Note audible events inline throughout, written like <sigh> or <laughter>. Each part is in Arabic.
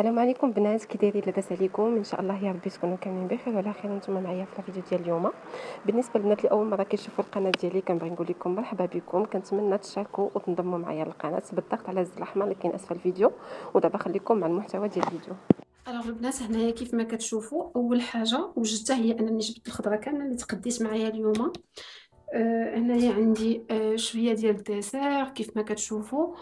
السلام عليكم. بنات كي دايرين لاباس عليكم. إن شاء الله يا ربي تكونوا كاملين بخير. وعلى خير نتوما معايا في الفيديو ديال اليوم. بالنسبة للبنات اللي اول مره كيشوفوا القناة ديالي كنبغي نقول لكم مرحبا بكم. كنتمنى تشاركوا وتنضموا معايا للقناة. بالضغط على الزر الاحمر اللي كاين أسفل الفيديو. ودابا خليكم مع المحتوى ديال الفيديو. alors البنات هنايا كيف ما كتشوفوا أول حاجة وجدتها هي أنني جبت الخضرة كاملة اللي تقديت معايا اليوم. آه هنايا عندي آه شوية ديال ال dessert كيف ما كتشوفوا.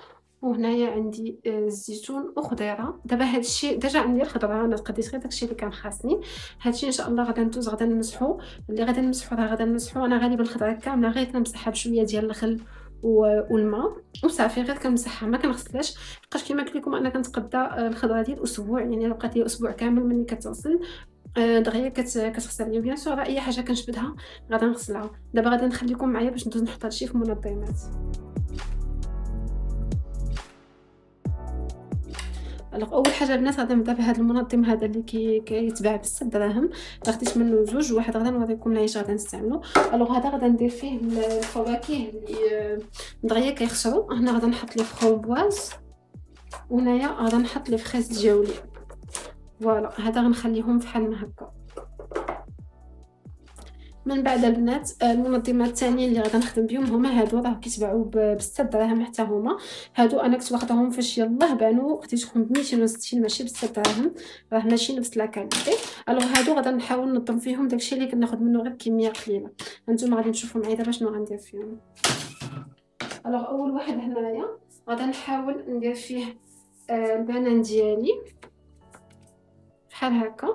وهنايا عندي آه، الزيتون وخضيرة. دابا هادشي déjà عندي الخضرة أنا قديت غير داكشي اللي كان خاصني. هادشي إن شاء الله غادا ندوز غادا نمسحو. اللي غادا نمسحو راه غادا نمسحو. أنا غالبا الخضرة كاملة غير كنمسحها بشوية ديال الخل والماء. وصافي غير كنمسحها ما كنغسلهاش. لحقاش كما قلت لكم أنا كنتقدى آه، الخضرة ديال أسبوع. يعني بقات لي أسبوع كامل مني كتغسل. آه، دغيا كتغسل لي bien sûr أي حاجة كنشبدها غادا نغسلها. دابا غادا نخليكم معايا باش ندوز نحط هادشي في منظمات. أول حاجة البنات غادي نبدأ بهذا المنظم هذا اللي كي كيتباع ب 6 دراهم خديت منه زوج واحد غادي نوريكم علاش غادي نستعملو. alors هذا غادي ندير فيه الفواكه اللي دغيا كيخسروا هنا غادي نحط les framboises وهنايا غادي نحط les fraises ديالي voilà هذا غنخليهم فحال ما هكا. من بعد البنات المنظمات الثانيين اللي غادي نخدم بهم هما هادو. راه كيتباعوا ب 6 دراهم حتى هما. هادو أنا كنت واخداهم فاش يلاه بانوا خديتهم ب 260 ماشي ب 6 دراهم. راه ماشي نفس la qualité alors هادو غادي نحاول نظم فيهم داكشي اللي كناخذ منه غير كميه قليلة. هانتوما غادي تشوفوا معايا دابا شنو غندير فيهم. alors أول واحد هنايا غادي نحاول ندير فيه آه، البنان ديالي. بحال هكا.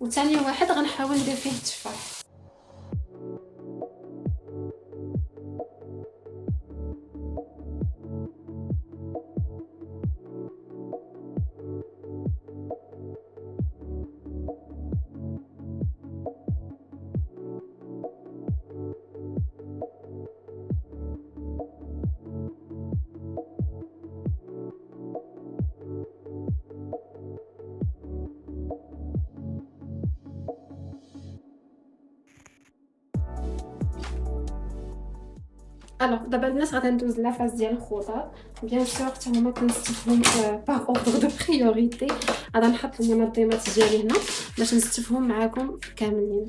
وثاني واحد غنحاول ندير فيه التفاح. alors دابا الناس غادي ندوز la phase ديال الخضر bien sûr حتى هما كنستفهم par ordre de priorité غادي نحط المنظمات ديالي هنا باش نستفهم معاكم كاملين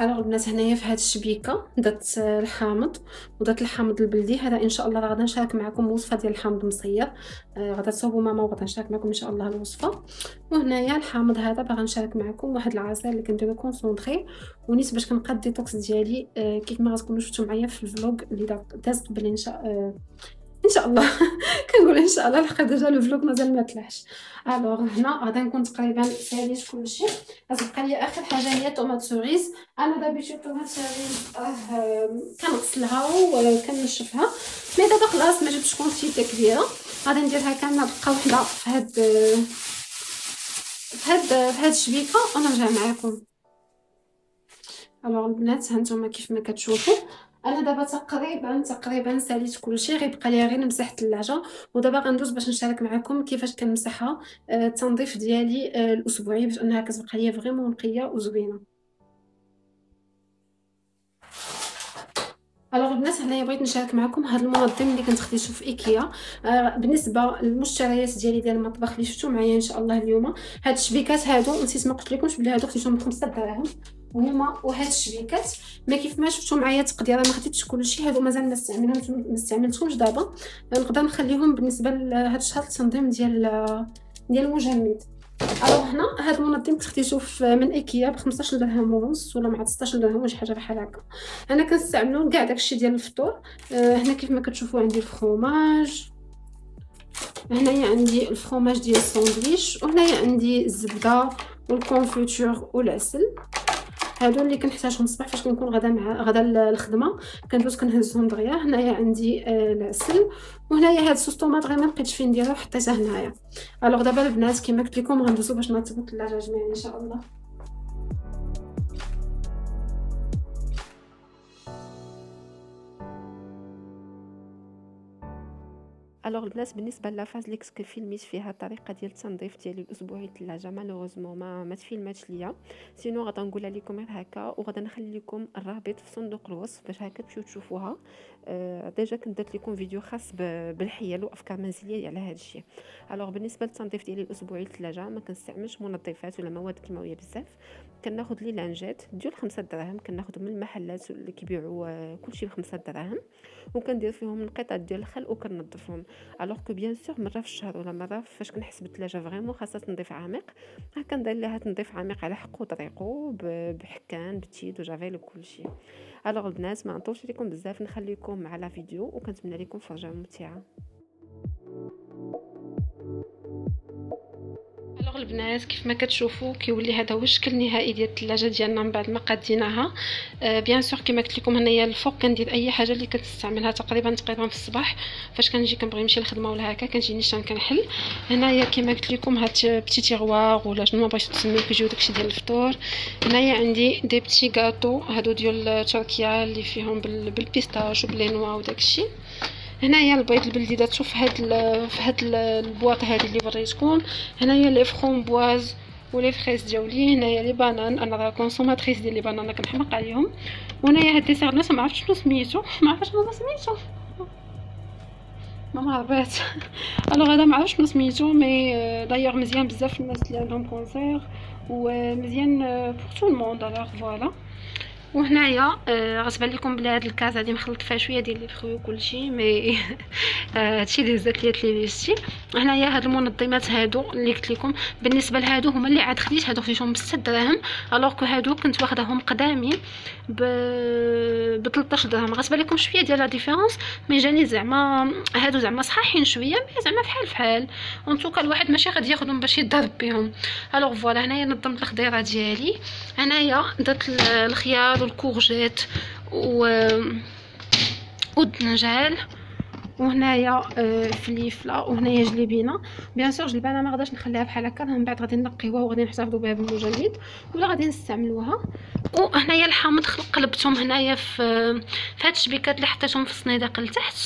alors البنات هنايا في هاد الشبيكة درت الحامض ودرت الحامض البلدي. هذا إن شاء الله غادي نشارك معكم وصفة ديال الحامض مصير آه غادي تصوبوا ماما وغادي نشارك معكم إن شاء الله الوصفة. وهنايا الحامض هذا باغا نشارك معكم واحد العصير اللي كنديرو concentré. ونيت باش كنقاد ال détox ديالي آه كيف ما غتكونوا شفتوا معايا في ال vlog اللي دازت قبل إن شاء آه إن شاء الله. <laughs> كنقول إن شاء الله لحق déjà le vlog مازال ما طلعش alors هنا غادي نكون تقريبا ساليت كلشي غتبقى لي آخر حاجة هي tomates cerises أنا d'habitude tomates cerises راه كنغسلها وكنشفها. mais دابا خلاص ما جبتش quantité كبيرة. غادي نديرها كامله دقه وحدة في هاد في هاد في هاد الشبيكة ونرجع معاكم. alors البنات هانتوما كيف ما كتشوفوا. أنا دابا تقريبا تقريبا ساليت كلشي غيبقى ليا غير نمسح الثلاجه ودابا غندوز باش نشارك معكم كيفاش كنمسحها آه، التنظيف ديالي آه، الأسبوعي باش أنها كتبقى ليا vraiment نقية وزوينة. alors البنات هنايا بغيت نشارك معكم هذا المنظم اللي كنت خديته في إيكيا. آه بالنسبة للمشتريات ديالي ديال المطبخ اللي شفتوا معايا إن شاء الله اليوم. هاد الشبيكات هادو نسيت ما قلت لكمش بلي هادو خديتهم ب 5 دراهم. وهما وهاد الشبيكات. ما كيف ما شفتوا معايا التقدية ما خديتش كلشي. هادو مازال ما استعملهمش ما استعملتهمش دابا. نقدر نخليهم بالنسبة لهاد الشهر التنظيم ديال ديال المجمد. alors هنا هاد المنظم خديته من إيكيا ب 15 درهم ونص ولا مع 16 درهم ولا شي حاجة بحال هكا. أنا كنستعملو كاع داكشي ديال الفطور. آه هنا كيف ما كتشوفوا عندي ال fromage هنايا عندي ال fromage ديال الساندويتش وهنايا عندي الزبدة وال confiture والعسل. هادو اللي كنحتاجهم الصباح فاش كنكون غدا مع غدا الخدمه كندوز كنهزهم دغيا. هنايا عندي آه العسل. وهنايا هاد ال sauce tomate غير ما لقيتش فين نديرو حطيته هنايا. alors دابا البنات كما قلت لكم غندوزو باش نرتبو الثلاجة جميعا إن شاء الله. alors البنات بالنسبة la phase اللي فيلميت فيها الطريقة ديال التنظيف ديالي الاسبوعي الثلاجه malheureusement ما ما تفيلماتش ليا sinon غادا نقولها لكم غير هكا وغادا نخلي لكم الرابط في صندوق الوصف باش هكا تمشيو تشوفوها آه déjà كنت درت لكم فيديو خاص بالحيل وافكار منزليه على هذا الشيء alors بالنسبة للتنظيف ديالي الاسبوعي الثلاجه ما كنستعملش منظفات ولا مواد كيماويه بزاف كناخذ les lingettes ديال خمسة دراهم كناخذهم من المحلات اللي كيبيعوا كلشي بخمسة دراهم وكندير فيهم القطع ديال الخل وكنظفهم alors que bien sûr مره في الشهر ولا مره فاش كنحس بالثلاجه vraiment خاصها تنظيف عميق. كندير لها تنظيف عميق على حقو طريقو بحكان ب Tide و javel وكلشي alors البنات ما نطولش لكم بزاف نخليكم مع la vidéo وكنتمنى لكم فرجة ممتعة. البنات كيف ما كتشوفوا كيولي هذا هو الشكل النهائي ديال الثلاجة ديالنا من بعد ما قاديناها آه bien sûr كما قلت لكم هنايا الفوق كندير أي حاجة اللي كنستعملها تقريبا تقريبا في الصباح. فاش كنجي كنبغي نمشي للخدمة ولا هكا كنجي نيشان كنحل. هنايا كما قلت لكم هاد petit tiroir ولا شنو ما بغيتو تسميو كيجيو داكشي ديال الفطور. هنايا عندي des petits gâteaux هادو ديال تركيا اللي فيهم بال pistache وب les noix وداكشي. هنايا البيض البلدي درتو في هاد في هاد ال boîte هادي اللي وريتكم هنايا les framboises و les fraises ديالي هنايا les bananes. أنا consommatrice ديال les bananes كنحماق عليهم. وهنايا هاد ال dessert الناس ما عرفتش شنو سميتو. <laughs> ما عرفتش شنو سميتو. ماما عرفات <laughs> alors هذا ما عرفتش شنو سميتو mais d'ailleurs مزيان بزاف الناس اللي عندهم cancer ومزيان pour tout le monde alors voilà وهنايا آه غتبان لكم بلي هاد الكاس هادي مخلط فيها شوية ديال les fruits وكلشي mais <laughs> آه هادشي اللي هزات ليا تليفيستي هنايا هاد المنظمات هادو اللي قلت لكم بالنسبة لهادو هما اللي عاد خديت هادو خديتهم ب 6 دراهم alors que هادو كنت واخداهم قدامي ب ب 13 درهم غتبان لكم شوية ديال la différence mais جاني زعما هادو زعما صحاحين شوية mais زعما فحال فحال. en tout cas الواحد ماشي غادي ياخذهم باش يضرب بهم. alors voilà هنايا نظمت الخضيرة ديالي. هنايا درت الخيار هادو ال courgette و والدنجال وهنايا آه، فليفله وهنايا جليبينة. bien sûr جليبانة ما غاداش نخليها بحال هكا من بعد غادي نقيوها وغادي نحتفظوا بها بالمجمد ولا غادي نستعملوها. وهنايا الحامض قلبتهم هنايا في في الشبيكات اللي حطيتهم في الصنيدق لتحت.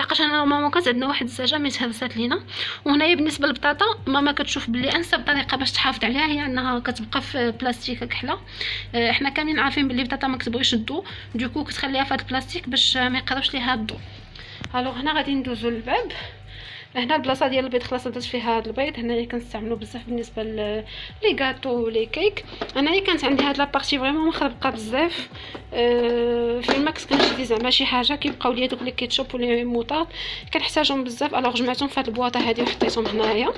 لقيت أنا ماما كانت عندنا واحد الزجاجه mais تهرست لينا. وهنايا بالنسبة للبطاطا ماما كتشوف بلي أنسب طريقة باش تحافظ عليها هي أنها كتبقى في بلاستيك كحلة. آه، حنا كاملين عارفين بلي البطاطا ما كتبغيش الضو donc كتخليها في هاد البلاستيك باش ما يقربش ليها الضو. alors هنا غادي ندوزو للباب هنا البلاصه ديال البيض خلاص درت فيها هذا البيض هنايا كنستعملو بزاف بالنسبة لي gâteaux و les cakes هنايا كانت عندي هاد la partie vraiment مخربقه بزاف أه في الماكس كنشري زعما شي حاجة كيبقاو ليا دوك les ketchups و les moutardes كنحتاجهم بزاف alors جمعتهم في هاد البواطه هادي وحطيتهم هنايا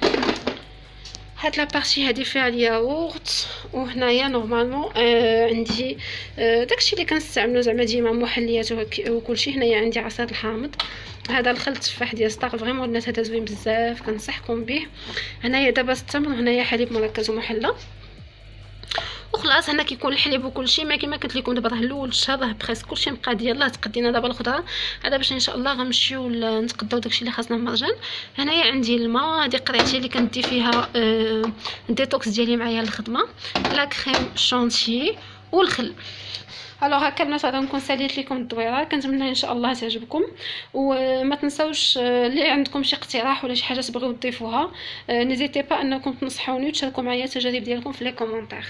هاد la partie هادي فيها الياغورت وهنايا normalement آه عندي آه داكشي اللي كنستعملو زعما ديما محليات وكلشي هنايا عندي عصير الحامض. هذا الخلط تفاح ديال ستار vraiment الناس هذا زوين بزاف كنصحكم به. هنايا دابا التمر وهنايا حليب مركز ومحلى. وخلاص هنا كيكون الحليب وكلشي ما كما قلت لكم دابا راه الشهر راه presque كلشي مقاد يلاه تقدينا دابا الخضره هذا باش إن شاء الله غنمشيو نتقداو داكشي اللي خاصنا المرجان هنايا عندي الماء هذه قرعتي اللي كندي فيها آه ال détox ديالي معايا للخدمة. la crème chantilly والخل. alors هكا البنات غادي نكون ساليت لكم الدويرة كنتمنى إن شاء الله تعجبكم. وما تنساوش اللي عندكم شي اقتراح ولا شي حاجة تبغيو تضيفوها n'hésitez pas أنكم تنصحوني وتشاركوا معايا التجارب ديالكم في les commentaires.